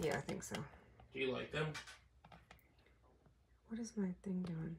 Yeah, I think so. Do you like them? What is my thing doing?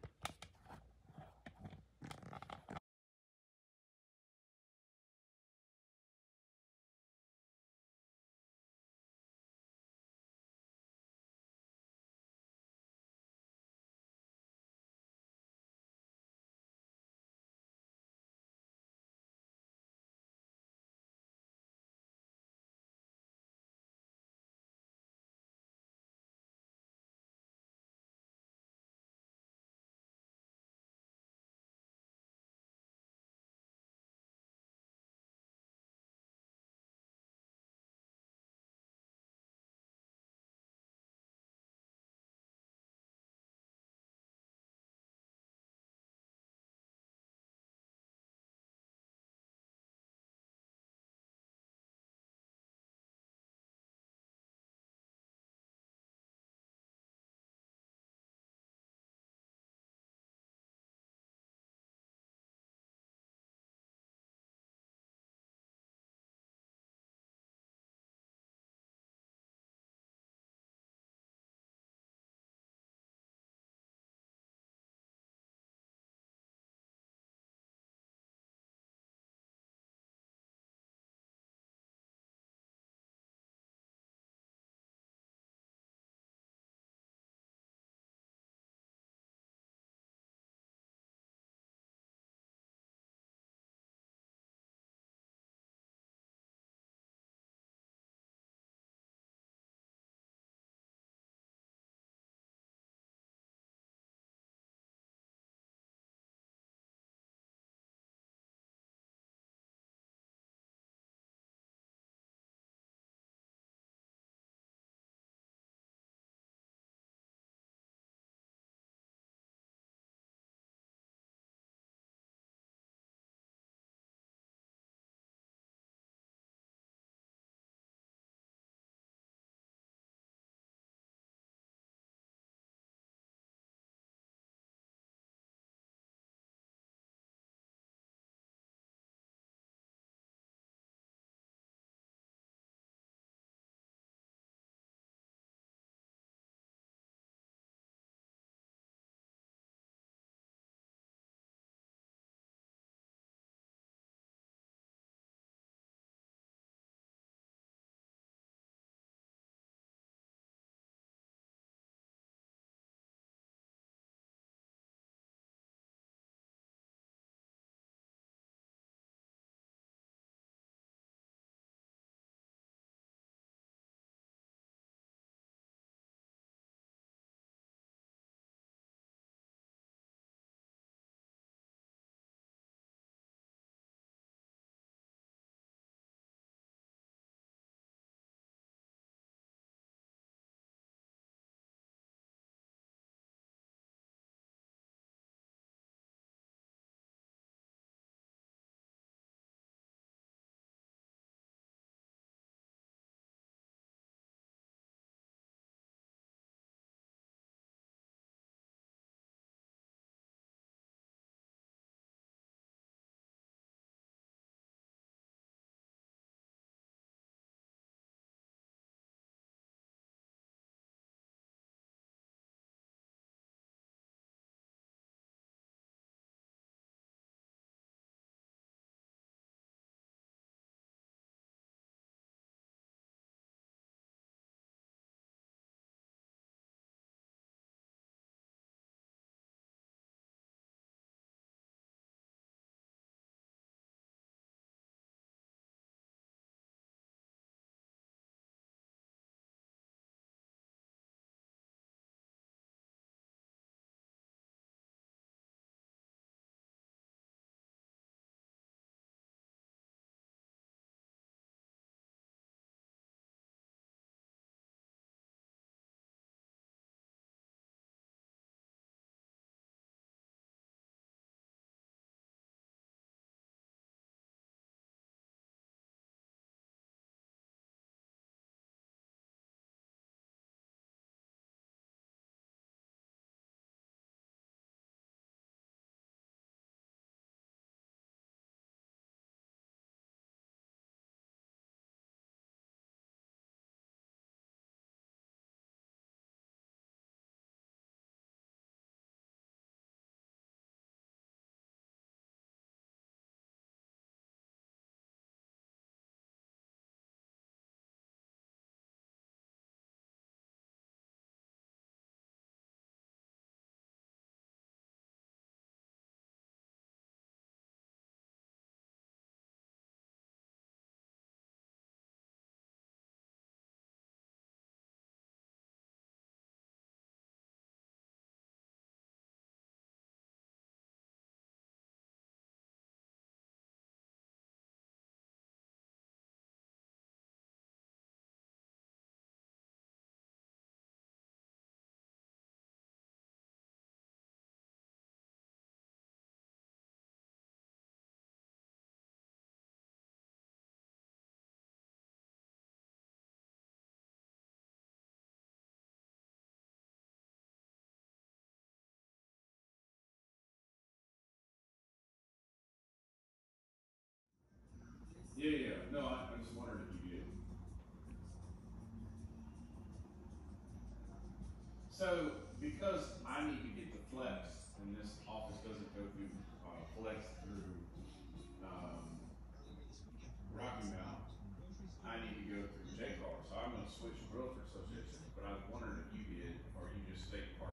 So because I need to get the flex, and this office doesn't go through uh, flex